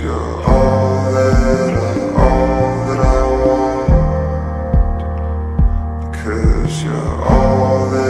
you're all that